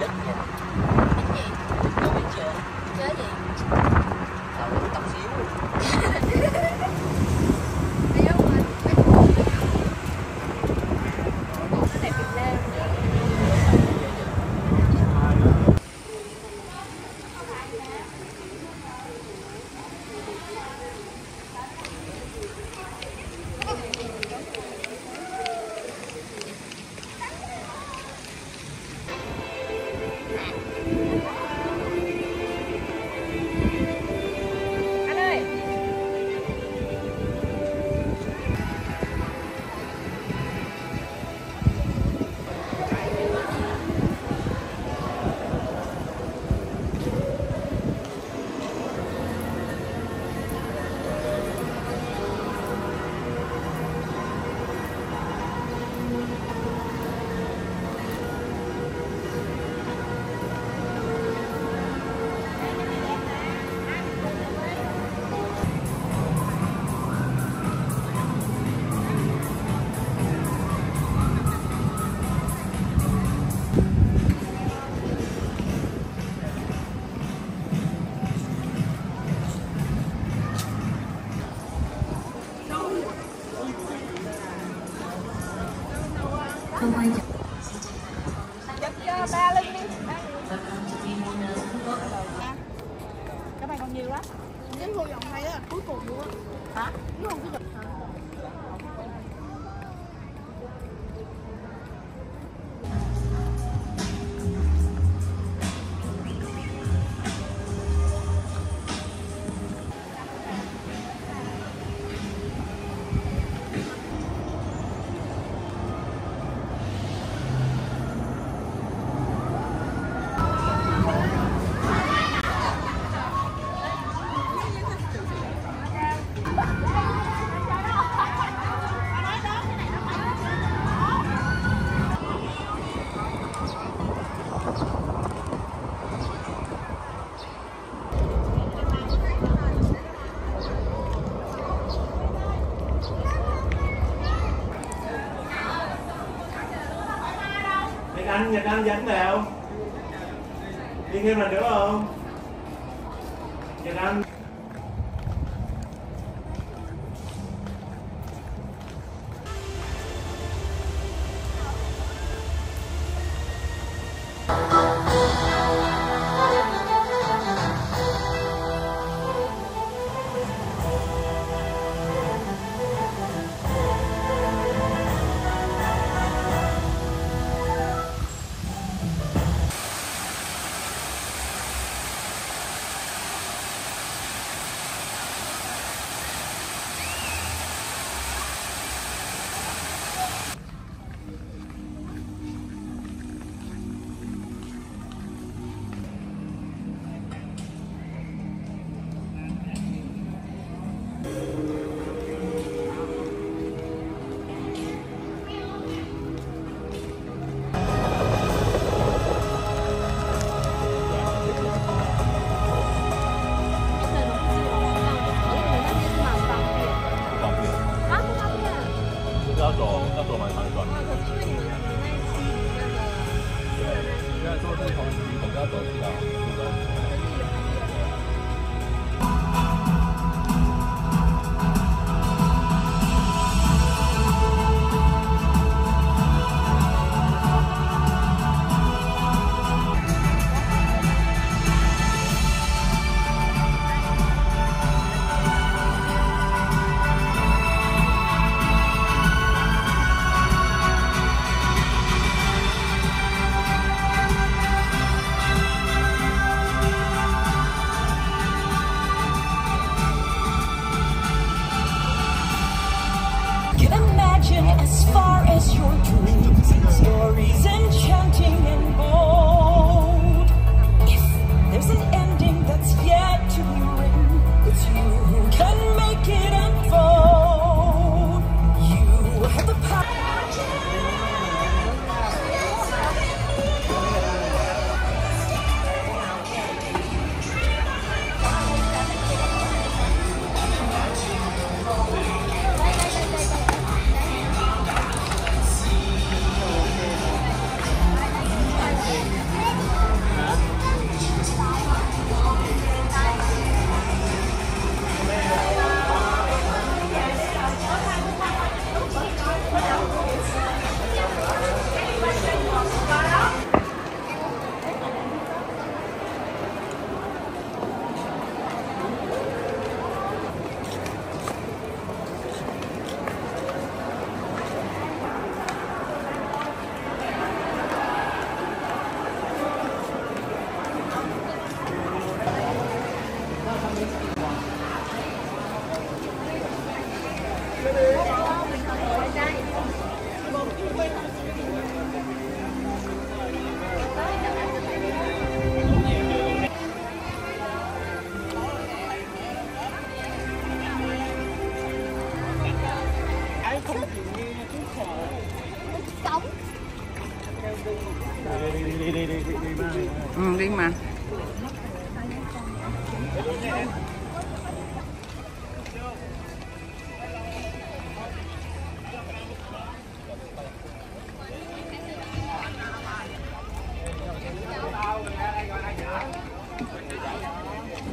đất vậy lắm. Cái cô dòng hay là cuối cùng luôn á Hả? Nó không Nhật Nam dẫn nào Đi thêm lần nữa không? Nhật Anh as far as your dreams.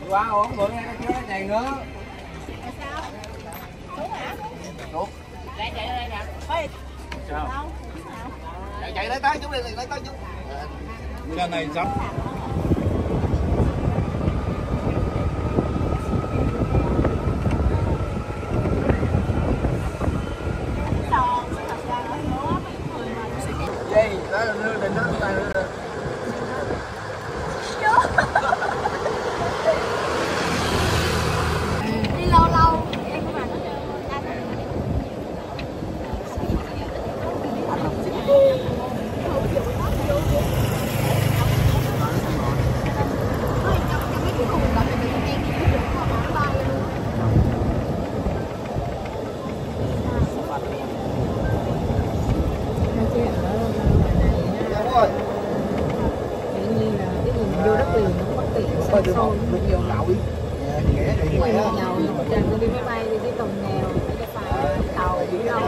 Quá ổn bữa nay nó chưa chạy nữa. Lại chạy đây nè. Ê, đâu? Chạy chạy lấy tay chúng đi, lấy tay chúng. Cái này sắp Nghĩa thì mày á. tôi đi máy bay, đi tàu tuần nghèo cái phải tàu đi đâu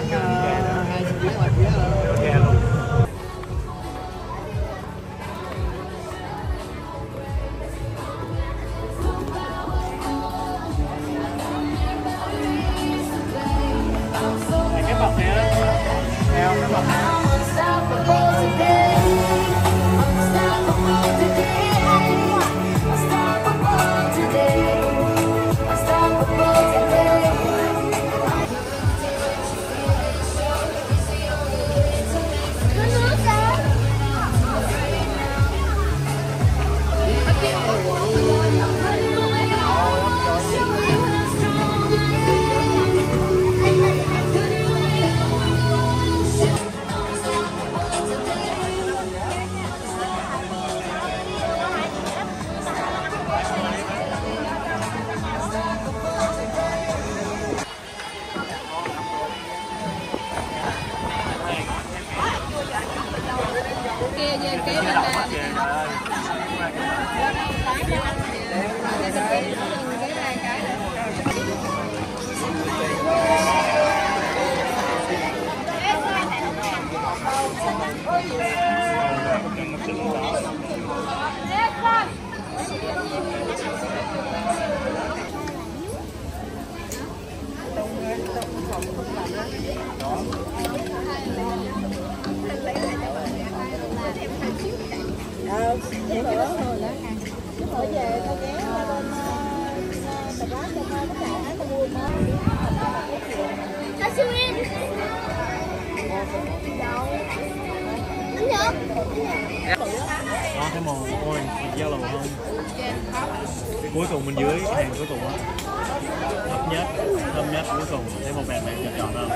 Kêu Hai luôn cái bọc này á. Theo cái bọc này kia về kế bên này. Kìa, trời Đó, thấy màu ôi, da lầu không? Cái cuối cùng bên dưới, cái hàng cuối cùng á Thấp nhất, thấp nhất cuối cùng, thấy một bẹt chọt chọt không?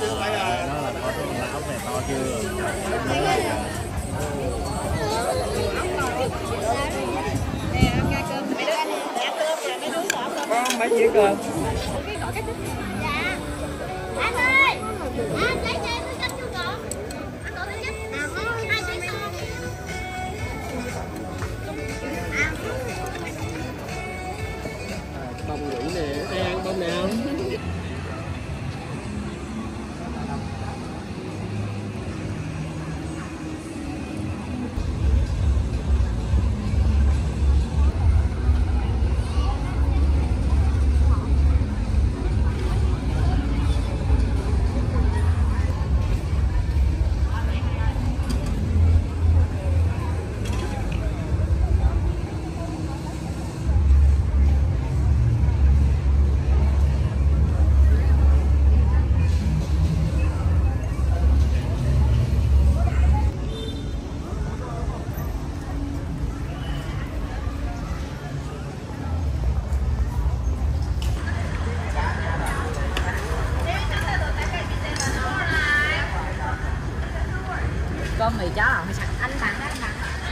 Trời ơi, nó là có cái con ốc này to chưa? Có mấy dĩa cơm? Nè, cơm mì chó là không sẵn anh tặng anh tặng